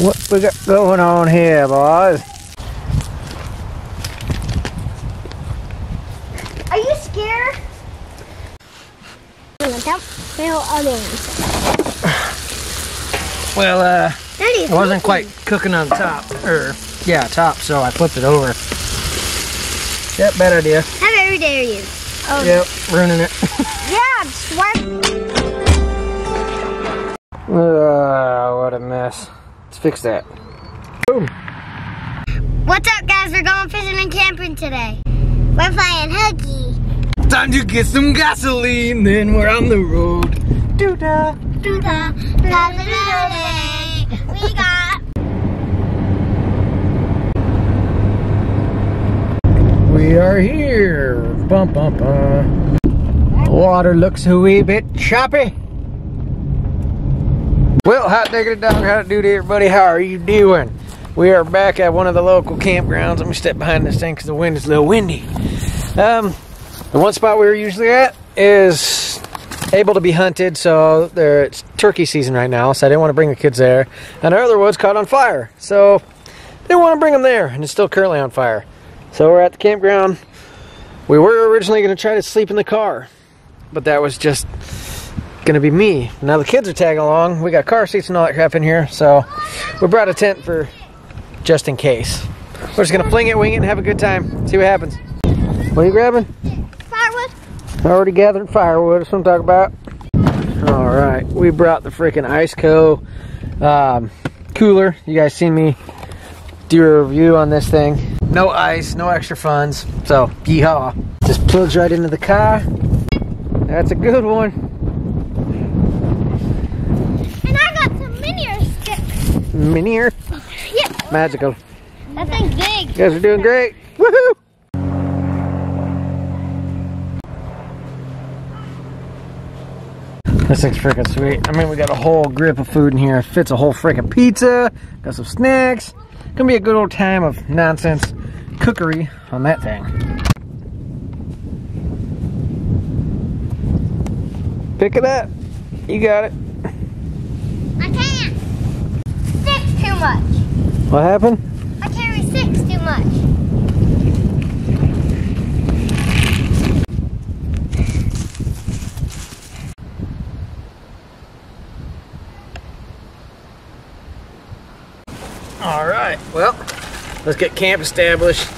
What we got going on here, boys? Are you scared? Don't fail others. Well, uh, it wasn't quite cooking on top, or yeah, top, so I flipped it over. Yep, bad idea. How very dare you? Oh, Yep, ruining it. yeah, swipe. uh, what a mess. Let's fix that. Boom. What's up, guys? We're going fishing and camping today. We're playing hooky. Time to get some gasoline, then we're on the road. Doo-dah. Doo-dah, da-da-da-da. We got We are here. Bum, bum, bum. Water looks a wee bit choppy. Well, hot diggity dog, how to do to everybody? How are you doing? We are back at one of the local campgrounds. Let me step behind this thing because the wind is a little windy. Um, the one spot we are usually at is able to be hunted, so there it's turkey season right now, so I didn't want to bring the kids there. And our other woods caught on fire, so didn't want to bring them there, and it's still currently on fire. So we're at the campground. We were originally going to try to sleep in the car, but that was just going to be me. Now the kids are tagging along. We got car seats and all that crap in here, so we brought a tent for just in case. We're just going to fling it, wing it, and have a good time. See what happens. What are you grabbing? firewood. I already gathered firewood. That's what I'm talking about. All right, we brought the freaking Iceco um, cooler. You guys seen me do a review on this thing. No ice, no extra funds. So, yeehaw. Just plugs right into the car. That's a good one. And I got some minier sticks. Minier. Yeah, Magical. that thing's big. You guys are doing great. Woohoo! This thing's freaking sweet. I mean, we got a whole grip of food in here. Fits a whole freaking pizza. Got some snacks. Gonna be a good old time of nonsense cookery on that thing. Pick it up. You got it. I can't. Six too much. What happened? I carry six too much. All right, well, let's get camp established.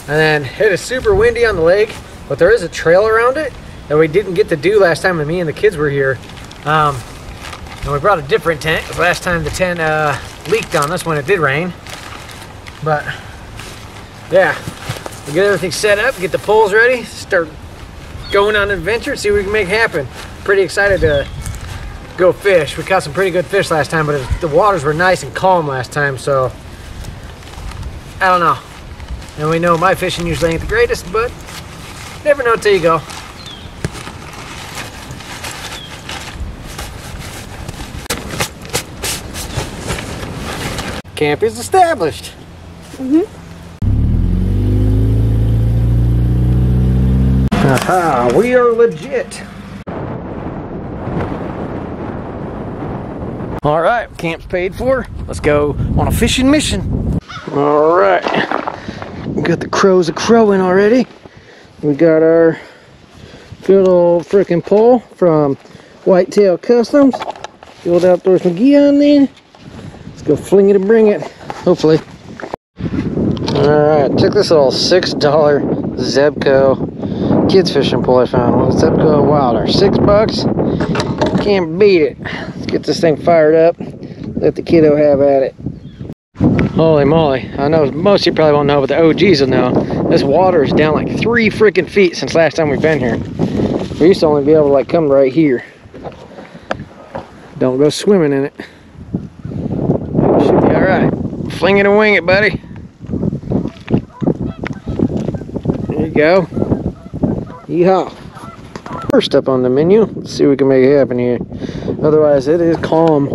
And then it is super windy on the lake, but there is a trail around it that we didn't get to do last time when me and the kids were here. Um, and we brought a different tent, 'cause last time the tent uh, leaked on us when it did rain. But, yeah, we get everything set up, get the poles ready, start going on an adventure, see what we can make happen. Pretty excited to go fish. We caught some pretty good fish last time, but the waters were nice and calm last time, so I don't know. And we know my fishing usually ain't the greatest, but never know till you go. Camp is established. Mm-hmm. Aha, we are legit. All right, camp's paid for. Let's go on a fishing mission. All right, we got the crows a crowing already. We got our good old freaking pole from Whitetail Customs. The old Outdoors MeGee on there. Let's go fling it and bring it, hopefully. All right, check this little $6 Zebco kids fishing pole I found. Well, Zebco Wilder, six bucks. Can't beat it. Let's get this thing fired up. Let the kiddo have at it. Holy moly. I know most of you probably won't know, but the OGs will know. This water is down like three freaking feet since last time we've been here. We used to only be able to like come right here. Don't go swimming in it. It should be alright. Fling it and wing it, buddy. There you go. Yeehaw. First up on the menu, let's see if we can make it happen here. Otherwise, it is calm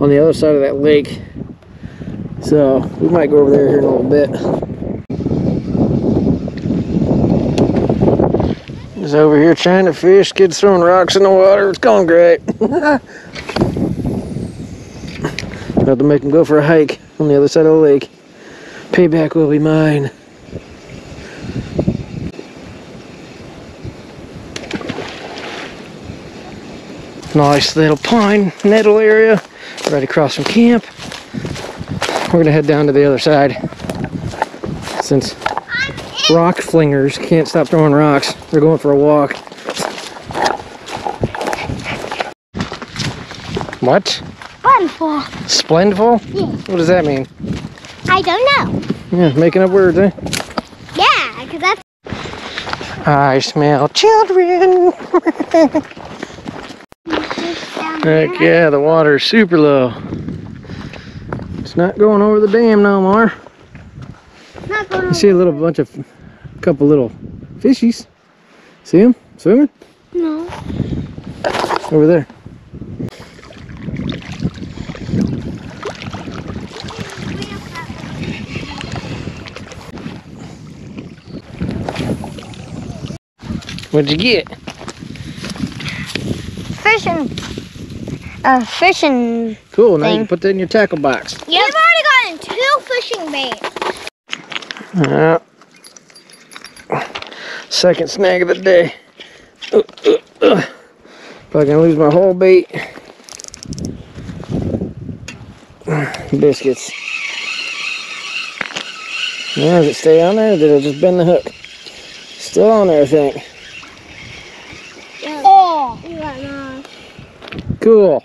on the other side of that lake. So, we might go over there here in a little bit. Just over here trying to fish, kids throwing rocks in the water. It's going great. About to make him go for a hike on the other side of the lake. Payback will be mine. Nice little pine nettle area right across from camp. We're gonna head down to the other side since rock flingers can't stop throwing rocks. They're going for a walk. What? Wonderful. Splendful? Yeah. What does that mean? I don't know. Yeah, making up words, eh? Yeah, because that's I smell children. Heck yeah, the water's super low. It's not going over the dam no more. not going You see a little bunch of, a couple little fishies. See them swimming No. over there. What'd you get? Fishing. Uh, fishing. Cool, now you Thing. can put that in your tackle box. Yep. We've already gotten two fishing baits. Yeah. Second snag of the day. Uh, uh, uh. Probably gonna lose my whole bait. Biscuits. Now, does it stay on there or did it just bend the hook? Still on there, I think. Oh. You got no. Cool.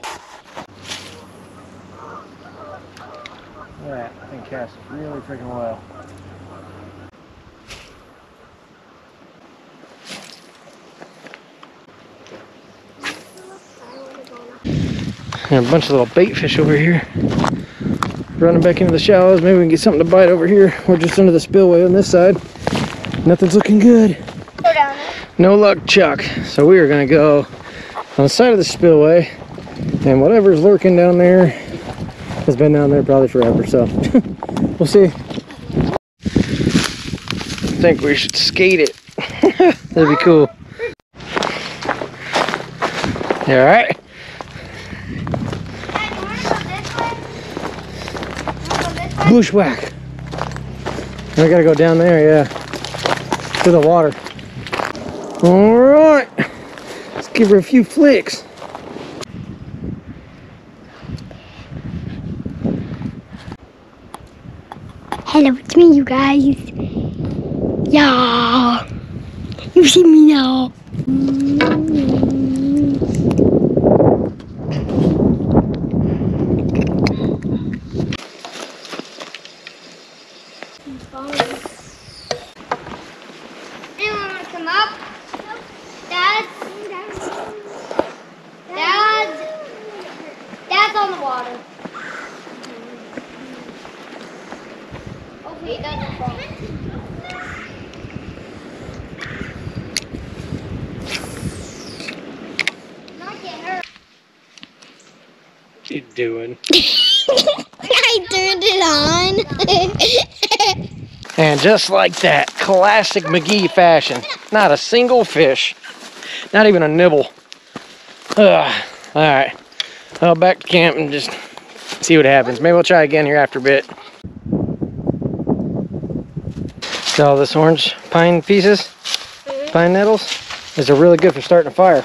Alright, I think casts really freaking well. And a bunch of little bait fish over here. Running back into the shallows. Maybe we can get something to bite over here. We're just under the spillway on this side. Nothing's looking good. Go down. No luck, Chuck. So we are gonna go on the side of the spillway, and whatever's lurking down there has been down there probably forever. So we'll see. I think we should skate it. That'd be cool. You all right? Hey, you wanna go this way? You wanna go this way? Bushwhack. I gotta go down there, yeah, to the water. All right, let's give her a few flicks. Hello, it's me, you guys. Yeah. You see me now. Anyone want to come up? Dad? Dad? Dad's on the water. Hopefully he doesn't fall. Not get hurt. What you doing? I turned it on. And just like that, classic MeGee fashion. Not a single fish. Not even a nibble. Ugh. Alright. Well, back to camp and just see what happens. Maybe we'll try again here after a bit. See all this orange pine pieces? Pine nettles? These are really good for starting a fire.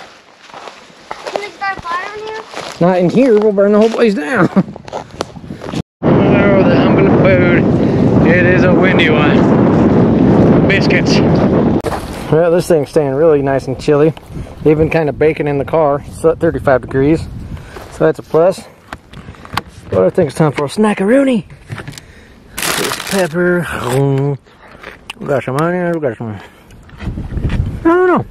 Can we start a fire in here? Not in here, we'll burn the whole place down. oh, the humping of food. It is a windy one. Biscuits. Well, this thing's staying really nice and chilly. Even kind of baking in the car. It's at 35 degrees. So that's a plus. But I think it's time for a snackaroonie. There's pepper. Mm. We got some onions. We got some. I don't know.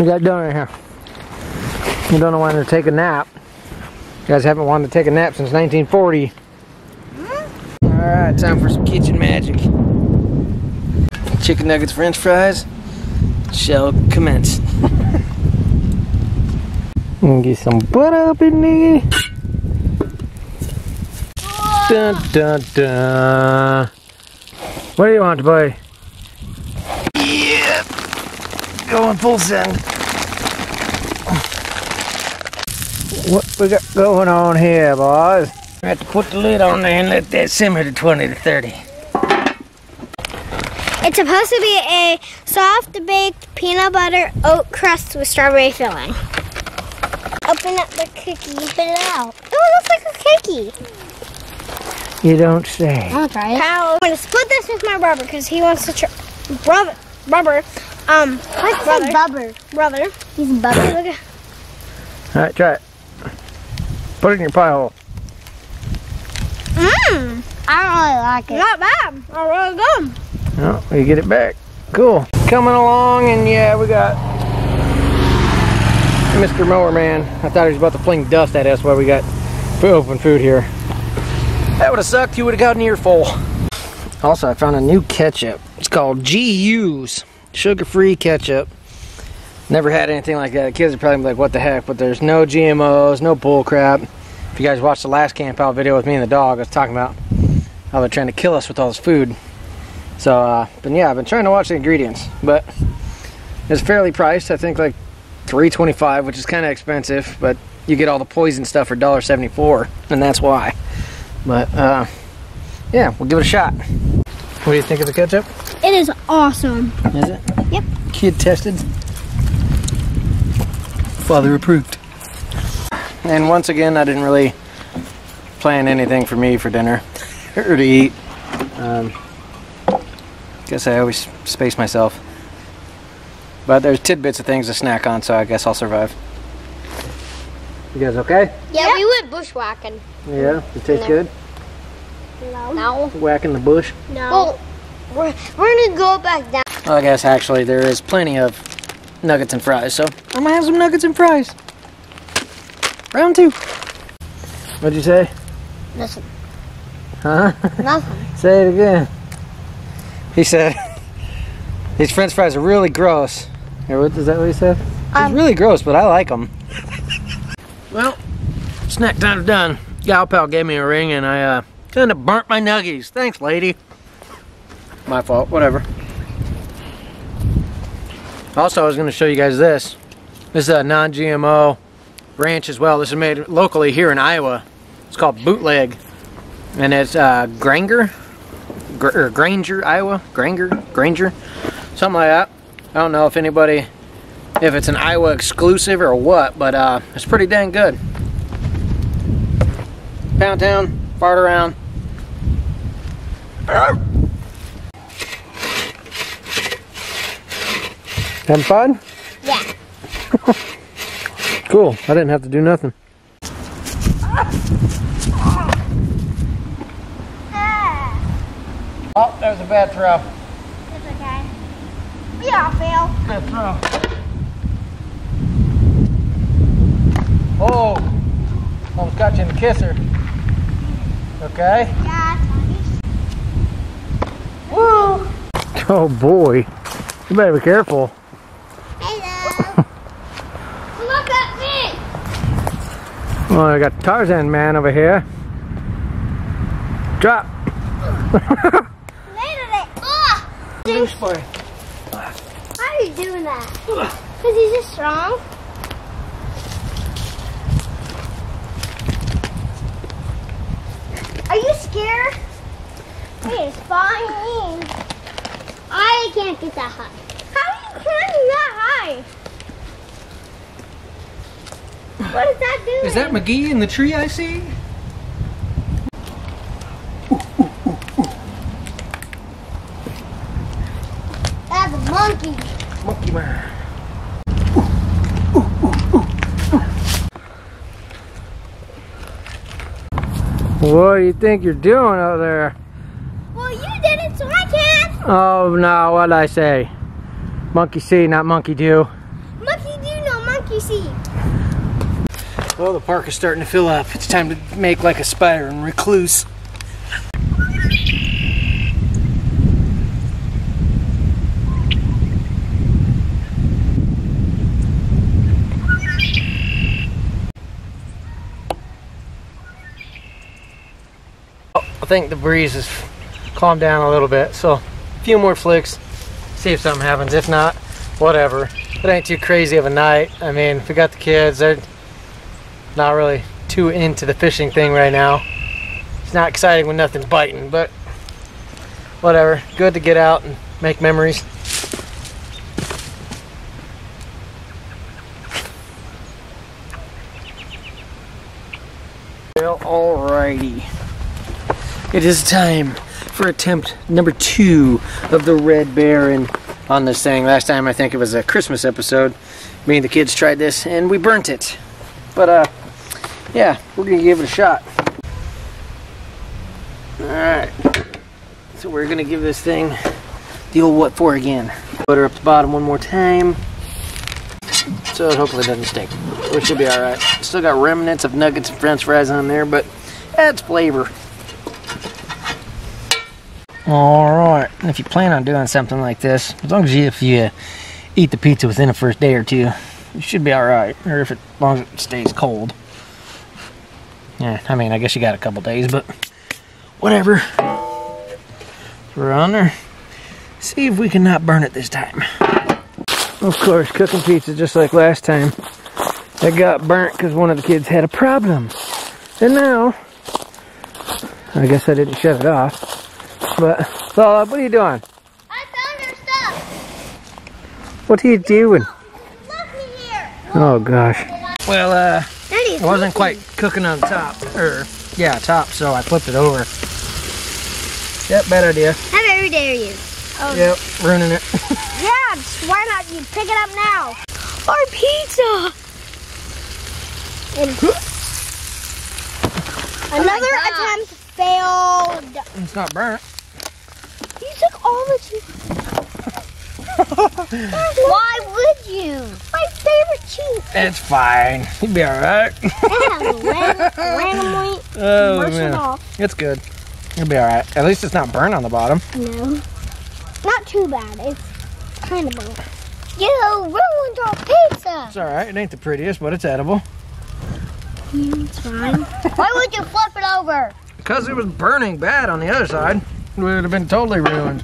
We got done right here. You don't know when to take a nap. You guys haven't wanted to take a nap since 1940. Alright, time for some kitchen magic. Chicken nuggets, french fries. Shall commence. and get some butter up in there. Dun dun dun. What do you want, boy? Yeah. Going full send. What we got going on here, boys? We have to put the lid on there and let that simmer to 20 to 30. It's supposed to be a soft baked peanut butter oat crust with strawberry filling. Open up the cookie. Open it out. Oh, it looks like a cookie. You don't say. I'll try it. I'm gonna split this with my brother because he wants to try. Brother, brother, um, What's brother, brother, brother. He's a brother. Look at. All right, try it. Put it in your pie hole. Mmm. I don't really like it. Not bad. Oh, really good. Oh, you get it back. Cool. Coming along, and yeah, we got Mr. Mower Man. I thought he was about to fling dust at us while we got open food here. That would have sucked. You would have got an earful. Also, I found a new ketchup. It's called GU's sugar-free ketchup. Never had anything like that. Kids are probably like, what the heck? But there's no GMOs, no bull crap. If you guys watched the last camp out video with me and the dog, I was talking about how they're trying to kill us with all this food. So, uh, but yeah, I've been trying to watch the ingredients, but it's fairly priced. I think like 3.25, which is kind of expensive, but you get all the poison stuff for $1.74, and that's why. But uh, yeah, we'll give it a shot. What do you think of the ketchup? It is awesome. Is it? Yep. Kid tested. Father approved. And once again, I didn't really plan anything for me for dinner or to eat. Um, guess I always space myself. But there's tidbits of things to snack on, so I guess I'll survive. You guys okay? Yeah, we went bushwhacking. Yeah, it tastes good. No. No. Whacking the bush. No. Well, we're, we're gonna go back down. Well, I guess actually there is plenty of nuggets and fries, so I'm gonna have some nuggets and fries. Round two. What'd you say? Nothing. Huh? Nothing. say it again. He said, these french fries are really gross. Or what, is that what he said? Um, it's really gross, but I like them. well, snack time's done. Gal pal gave me a ring and I uh, kind of burnt my nuggies. Thanks, lady. My fault, whatever. Also, I was going to show you guys this. This is a non-GMO ranch as well. This is made locally here in Iowa. It's called Bootleg. And it's uh, Granger, Gr Granger, Iowa, Granger, Granger, something like that. I don't know if anybody, if it's an Iowa exclusive or what, but uh, it's pretty dang good. Pound town, fart around. Having fun? Yeah. Cool. I didn't have to do nothing. Oh, that was a bad throw. It's okay. We all fail. Bad throw. Oh, almost got you in the kisser. Okay. Yeah, Woo! Oh boy, you better be careful. Hello. Look at me. Oh, I got Tarzan man over here. Drop. Landed it. Ugh. Loose boy. How are you doing that? Because he's just strong. Are you scared? He is flying. I can't get that high. How are you climbing that high? What is that doing? Is that MeGee in the tree I see? That's a monkey. Monkey man. What do you think you're doing out there? Well, you did it, so I can. Oh no, what'd I say? Monkey see, not monkey do. Monkey do, no monkey see. Well, the park is starting to fill up. It's time to make like a spider and recluse. Think the breeze has calmed down a little bit, so a few more flicks, see if something happens. If not, whatever. It ain't too crazy of a night. I mean, if we got the kids, they're not really too into the fishing thing right now. It's not exciting when nothing's biting, but whatever. Good to get out and make memories. Well, alrighty. It is time for attempt number two of the Red Baron on this thing. Last time I think it was a Christmas episode. Me and the kids tried this and we burnt it. But uh yeah, we're gonna give it a shot. Alright. So we're gonna give this thing the old what for again. Butter up the bottom one more time. So hopefully it hopefully doesn't stick. We should be alright. Still got remnants of nuggets and french fries on there, but adds flavor. Alright, if you plan on doing something like this, as long as you, if you uh, eat the pizza within the first day or two, you should be alright. Or if it, as long as it stays cold. Yeah, I mean, I guess you got a couple days, but whatever. We're on there. See if we can not burn it this time. Of course, cooking pizza just like last time. It got burnt because one of the kids had a problem. And now, I guess I didn't shut it off. But, Lola, what are you doing? I found your stuff. What are you doing? Look here. Oh gosh. Well, uh, Daddy, it wasn't quite cooking on top, or yeah, top, so I flipped it over. Yep, bad idea. How very dare you? Oh, Yep, ruining it. yeah. Why not you pick it up now? Our pizza. And another attempt failed. it's not burnt. Took all the cheese. Why would you? My favorite cheese. It's fine. You'll be alright. It randomly oh Brush it off. it's good. You'll be alright. At least it's not burnt on the bottom. No. Not too bad. It's kind of burnt. You ruined our pizza. It's alright. It ain't the prettiest, but it's edible. Mm, it's fine. Why would you flip it over? Because it was burning bad on the other side. It would have been totally ruined.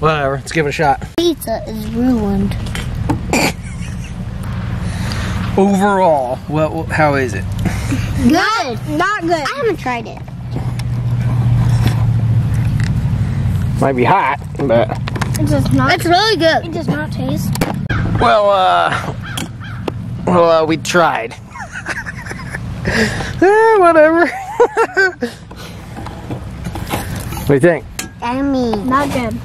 Whatever. Let's give it a shot. Pizza is ruined. Overall, what? How is it? Good. Not good. I haven't tried it. Might be hot, but It does not. It's really good. It does not taste. well, uh, well, uh, we tried. eh, whatever. what do you think? Yummy. Not good.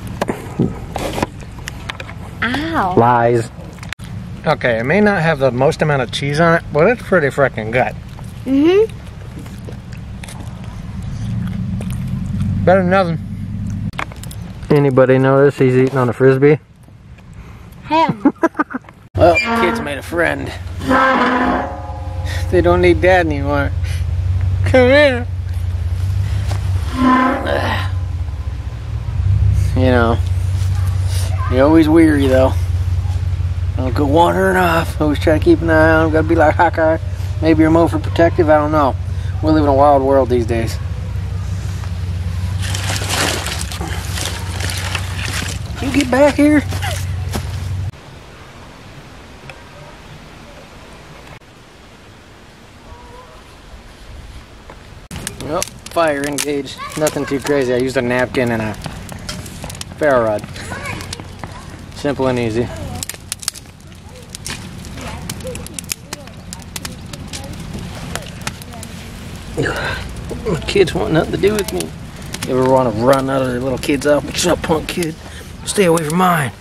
Ow. Lies. Okay, it may not have the most amount of cheese on it, but it's pretty freaking good. Mm-hmm. Better than nothing. Anybody notice he's eating on a frisbee? Him. Well, kids made a friend. They don't need dad anymore. Come here. You know, you're always weary though. Don't go wandering off. Always try to keep an eye on. Gotta be like Hawkeye. Maybe you're more for protective. I don't know. We live in a wild world these days. You get back here. Fire engaged. Nothing too crazy. I used a napkin and a ferro rod. Simple and easy. My kids want nothing to do with me. You ever want to run out of their little kids off? Shut up, punk kid. Stay away from mine.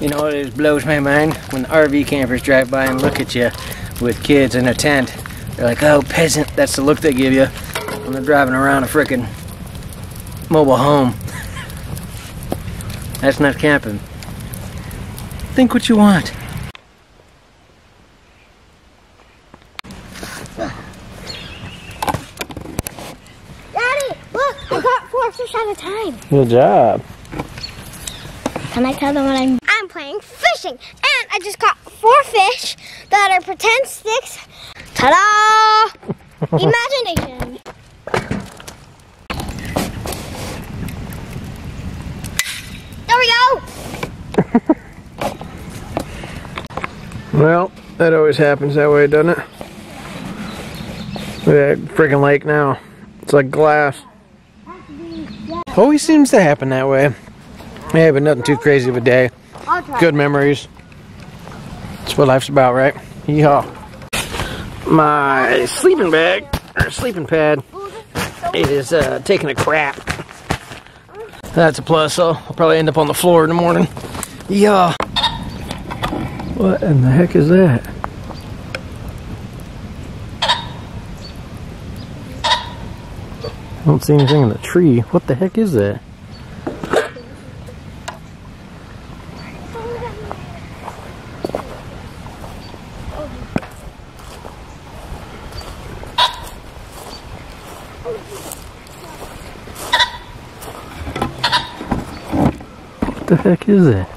You know what it blows my mind? When RV campers drive by and look at you with kids in a tent. They're like, oh, peasant. That's the look they give you when they're driving around a frickin' mobile home. That's not camping. Think what you want. Daddy, look, I got four fish at a time. Good job. Can I tell them what I'm? I'm playing fishing, and I just caught four fish that are pretend sticks. Ta-da! Imagination. There we go! well, that always happens that way, doesn't it? Look at that freaking lake now. It's like glass. Always seems to happen that way. Yeah, but nothing too crazy of a day. Good memories. That's what life's about, right? Yeehaw. My sleeping bag, or sleeping pad, it is uh, taking a crap. That's a plus, so I'll probably end up on the floor in the morning. Yeah. What in the heck is that? I don't see anything in the tree. What the heck is that? The heck is that?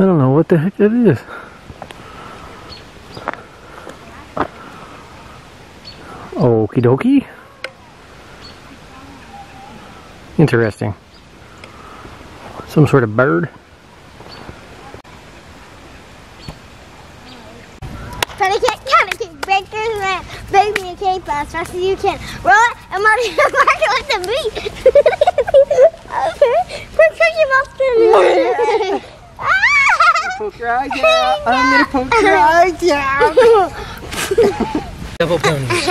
I don't know what the heck that is. Okie dokie. Interesting. Some sort of bird. Try to get kind of keep break through that baby and cape as fast as you can. Roll it and mark it, mark it with the beat. okay. Put cookie monster. Poke your eyes out. I'm gonna poke your eyes out. Double ponies.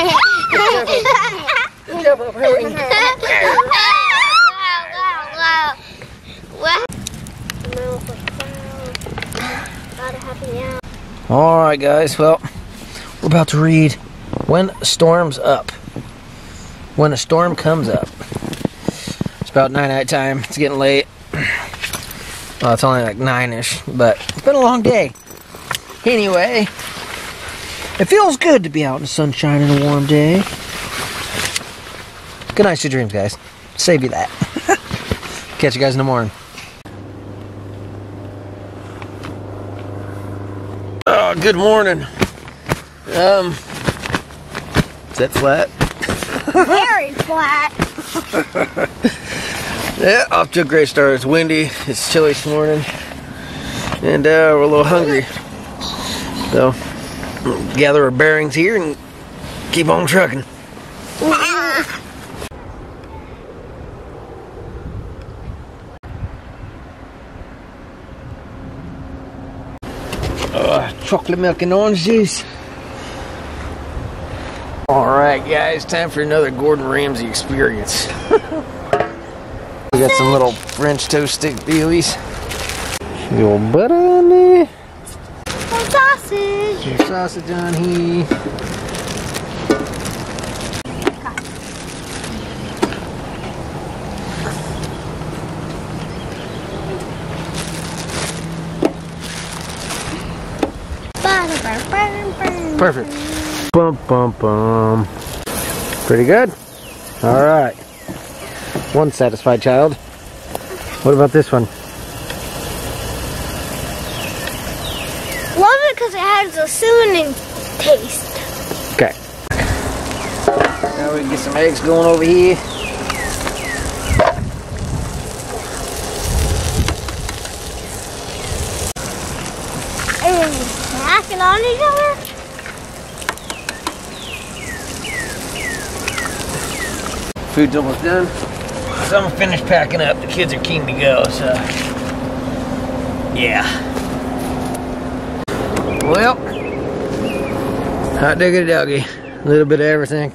Double ponies. All right, guys. Well, we're about to read "When Storm's Up." When a storm comes up. It's about night night time. It's getting late. Well, it's only like nine-ish, but it's been a long day. Anyway, it feels good to be out in the sunshine in a warm day. Good night, sweet dreams, guys. Save you that. Catch you guys in the morning. Oh, good morning. Um, is that flat? Very flat. Yeah, off to a great start. It's windy, it's chilly this morning, and uh, we're a little hungry. So, gather our bearings here and keep on trucking. Uh, chocolate milk and orange juice. Alright, guys, time for another Gordon Ramsay experience. We got some little French toast stick dealies. Little butter on there. Some sausage. Some sausage on here. Perfect. Bum bum bum. Pretty good. All right. One satisfied child. What about this one? Love it because it has a cinnamon taste. Okay. Now we can get some eggs going over here. And snacking on each other. Food's almost done. So I'm finished packing up. The kids are keen to go, so yeah. Well, hot diggity doggy. A little bit of everything.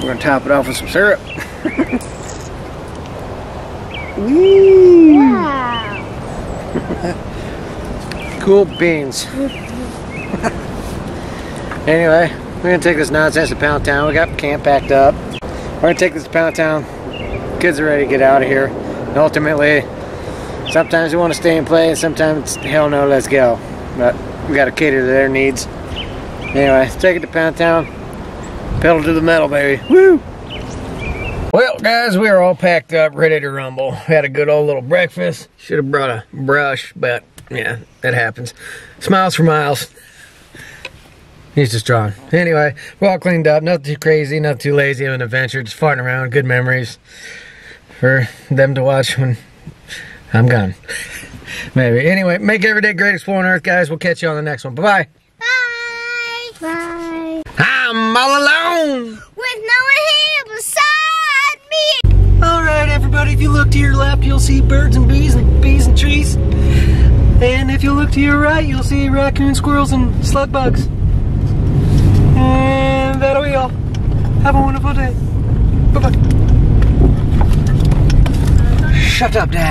We're gonna top it off with some syrup. Woo! Wow. Cool beans. anyway, we're gonna take this nonsense to Pound Town. We got camp packed up. We're gonna take this to Pound Town. Kids are ready to get out of here. And ultimately, sometimes we want to stay and play, and sometimes hell no, let's go. But we gotta cater to their needs. Anyway, take it to Pound Town. Pedal to the metal, baby. Woo! Well, guys, we are all packed up, ready to rumble. Had a good old little breakfast. Should have brought a brush, but yeah, that happens. Smiles for miles. He's just drawn. Anyway, we're all cleaned up. Nothing too crazy, nothing too lazy of an adventure. Just farting around. Good memories for them to watch when I'm gone. Maybe. Anyway, make every day great exploring Earth, guys. We'll catch you on the next one. Bye-bye. Bye. Bye. I'm all alone. With no one here beside me. All right, everybody. If you look to your left, you'll see birds and bees and bees and trees. And if you look to your right, you'll see raccoon, squirrels, and slug bugs. And that'll be all. Have a wonderful day. Bye-bye. Shut up, Dad.